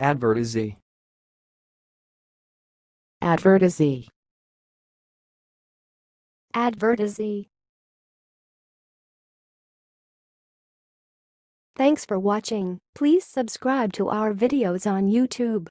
Advertise. Advertise. Advertise. Thanks for watching. Please subscribe to our videos on YouTube.